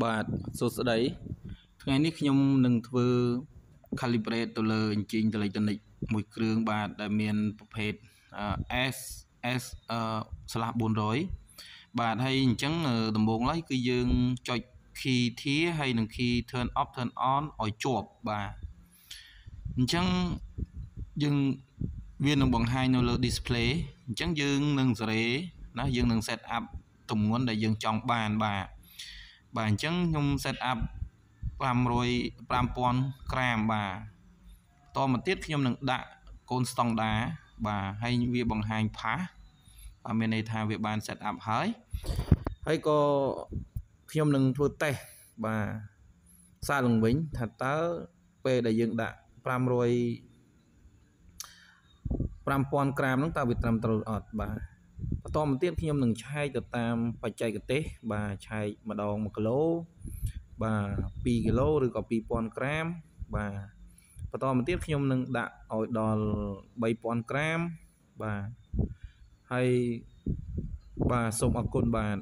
បាទសួស្តីថ្ងៃនេះខ្ញុំនឹងធ្វើ calibrate ទៅលើ engine electronic មួយគ្រឿងបាទដែលមានប្រភេទ S S 400បាទហើយអញ្ចឹងដំបូងឡើយគឺយើងចុច key tier ហើយនិង key turn off turn on ឲ្យជាប់បាទអញ្ចឹងយើងវានឹងបង្ហាញនៅលើ display អញ្ចឹងយើងនឹងសេរីណាយើងនឹង set up ទម្ងន់ដែលយើងចង់បានបាទ បាទអញ្ចឹងខ្ញុំ set up 500 5000ក្រាមបាទតមកទៀតខ្ញុំនឹងដាក់កូនស្តង់ដាបាទហើយវាបង្ហាញផាសបាទមានន័យថាវាបាន set up ហើយហើយក៏ខ្ញុំនឹងធ្វើតេស្តបាទសារឡើងវិញថាតើពេលដែលយើងដាក់500 5000ក្រាមហ្នឹងតើវាត្រឹមត្រូវអត់បាទ បន្តមកទៀតខ្ញុំនឹងឆែកទៅតាមបច្ចេកទេស បាទឆែកម្ដង1គីឡូបាទ2គីឡូឬក៏2000ក្រាម បាទបន្តមកទៀតខ្ញុំនឹងដាក់ឲ្យដល់3000ក្រាមបាទហើយបាទសូមអរគុណបាទ